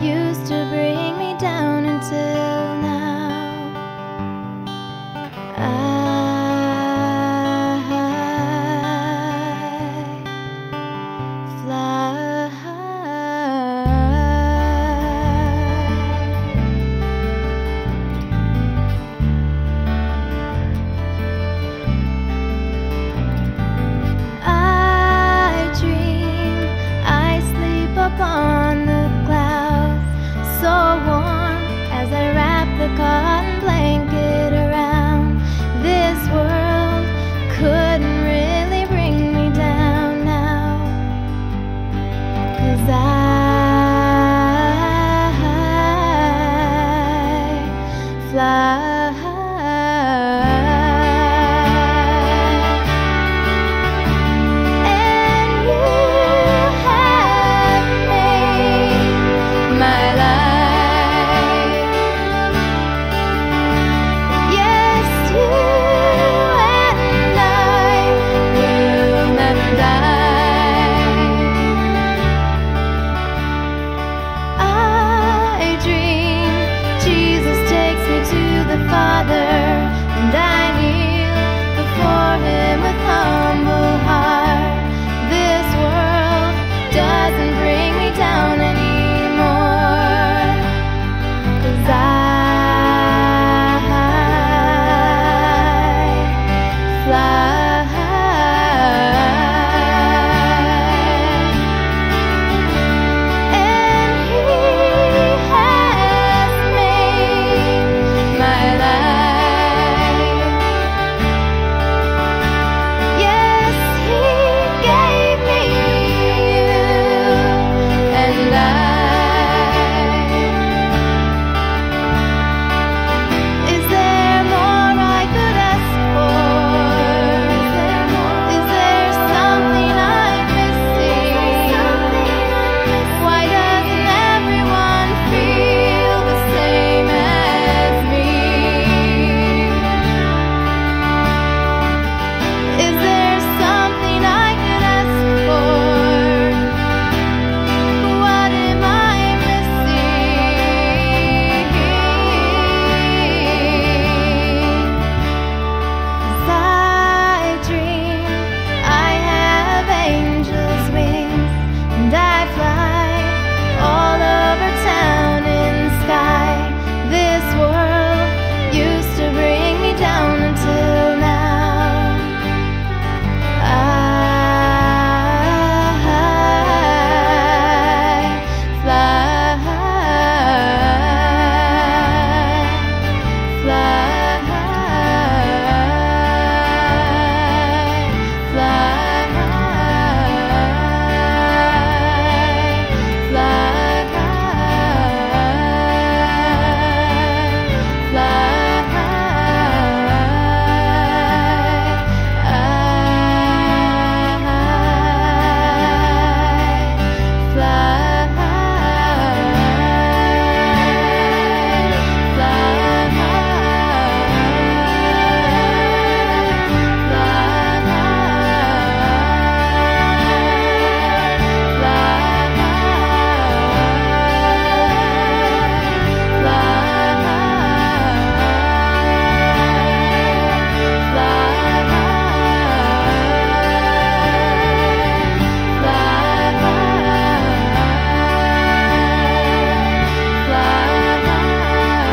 used to Father.